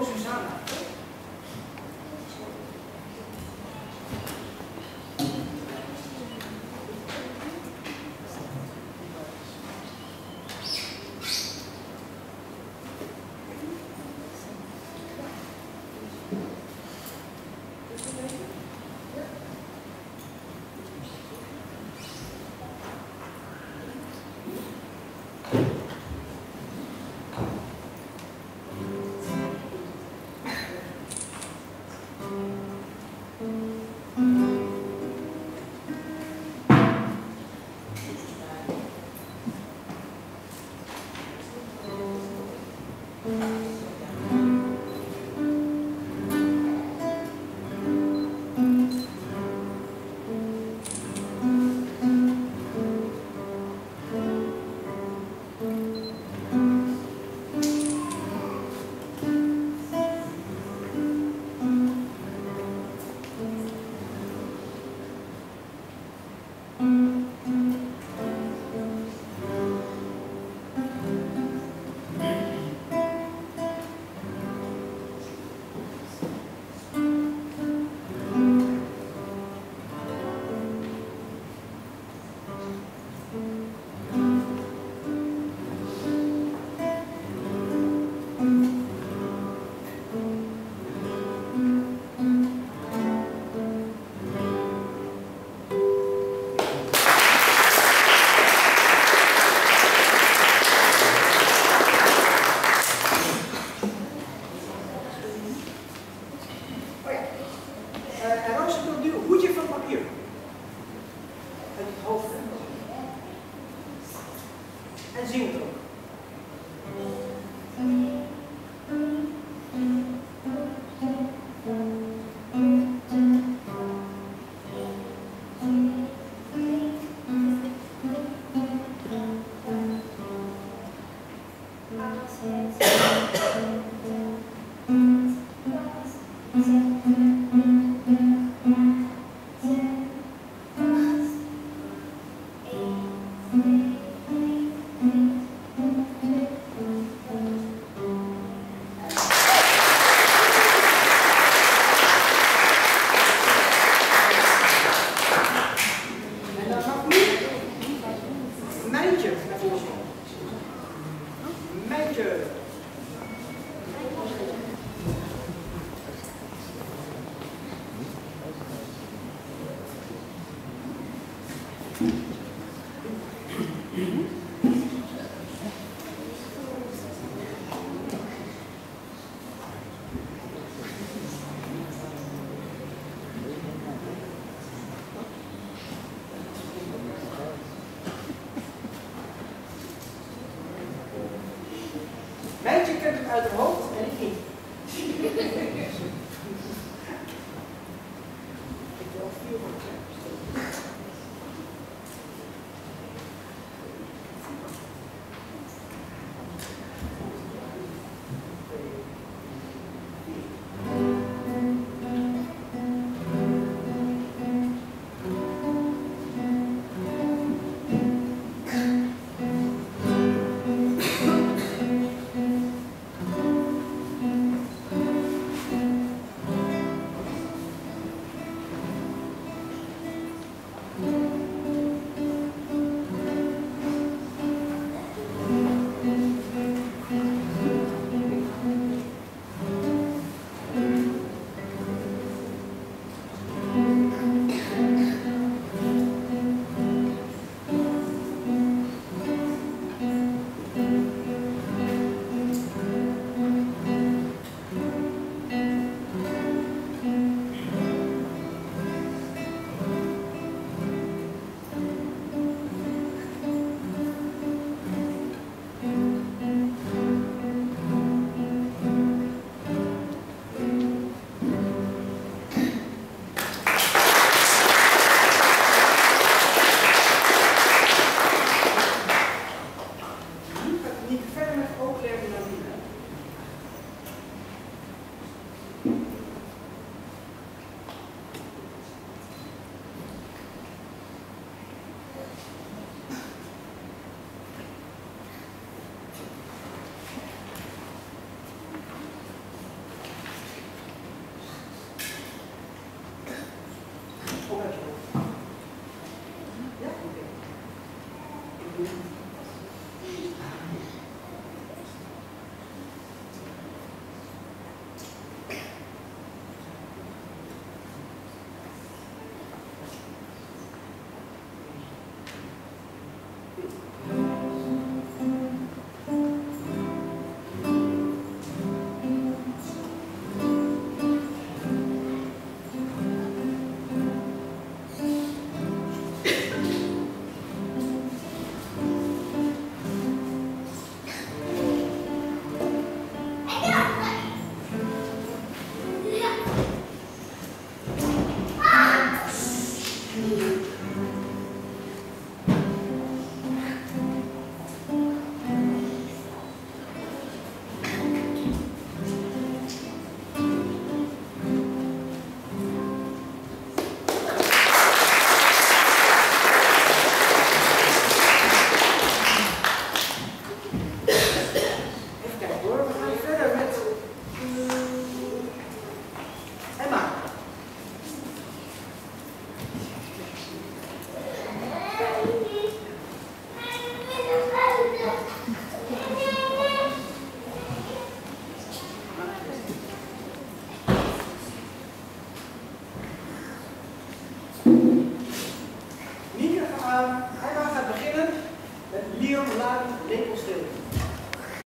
我取消了。Adilton. are the roles